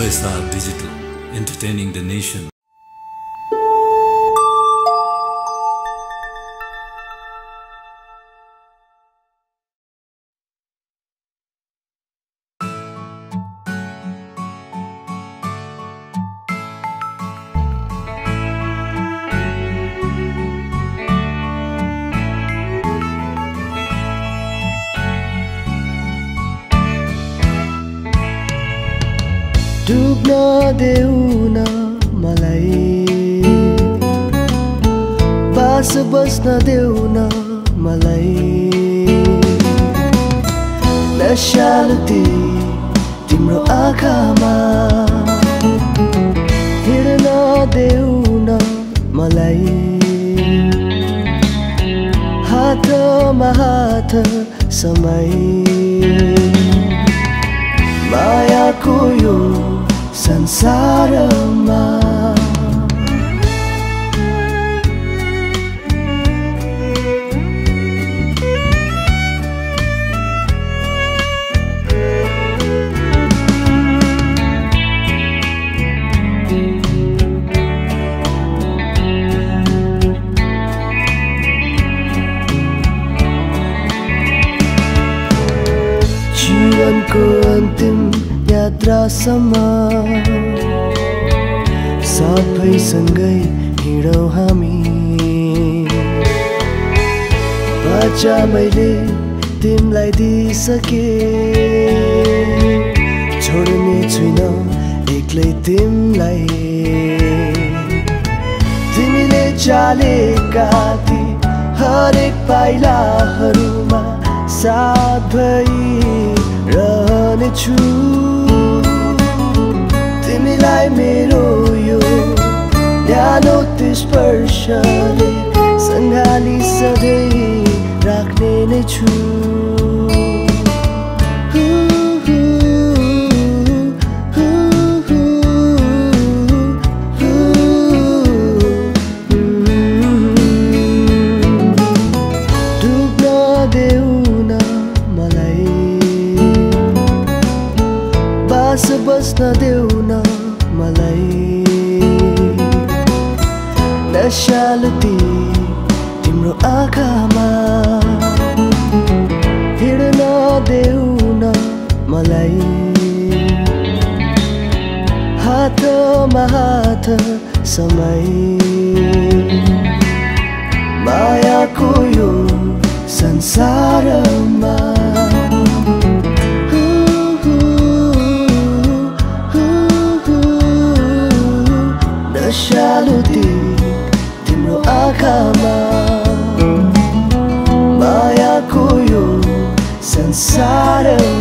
OSR Digital, entertaining the nation. डुब्न देऊ न मलाई। बास बस्न देऊ न मलाई। नशालुती तिम्रो आँखामा। हिँड्न देऊ मलाई। हातमा हात समय। मायाको यो సంసారమా Jiwanku antimmu यात्रासम्म सबैसँगै हिँडौँ हामी। बाचा मैले तिमीलाई दिइसके छोड्ने छुइनँ एक्लै तिमीलाई। तिमीले चालेका ती हरेक पाइलाहरूमा साथ भई रहनेछु। स्पर्शले सङ्घाली सधैँ राख्ने नै छु। हु, स्पेसालिटी तिम्रो आँखामा। हिँड्न देऊ न मलाई। हातमा हात समय। मायाको यो संसारमा। नसा cansaram